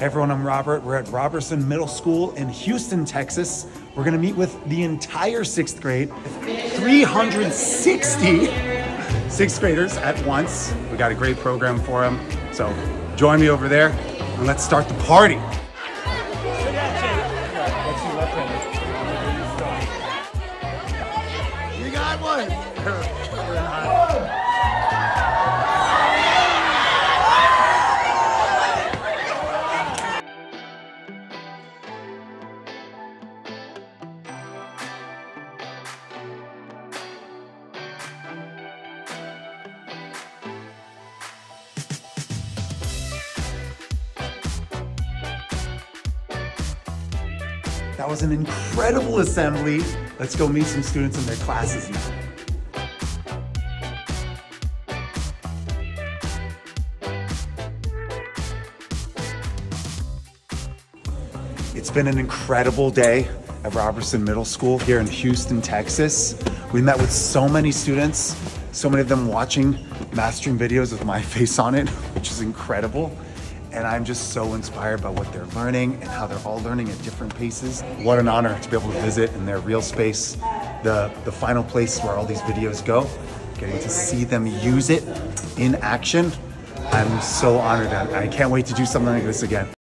Hey everyone, I'm Robert. We're at Roberson Middle School in Houston, Texas. We're gonna meet with the entire sixth grade, 360 sixth graders at once. We got a great program for them. So join me over there and let's start the party. You got one. That was an incredible assembly. Let's go meet some students in their classes now. It's been an incredible day at Roberson Middle School here in Houston, Texas. We met with so many students, so many of them watching MATHstream videos with my face on it, which is incredible. And I'm just so inspired by what they're learning and how they're all learning at different paces. What an honor to be able to visit in their real space, the, the final place where all these videos go, getting to see them use it in action. I'm so honored and I can't wait to do something like this again.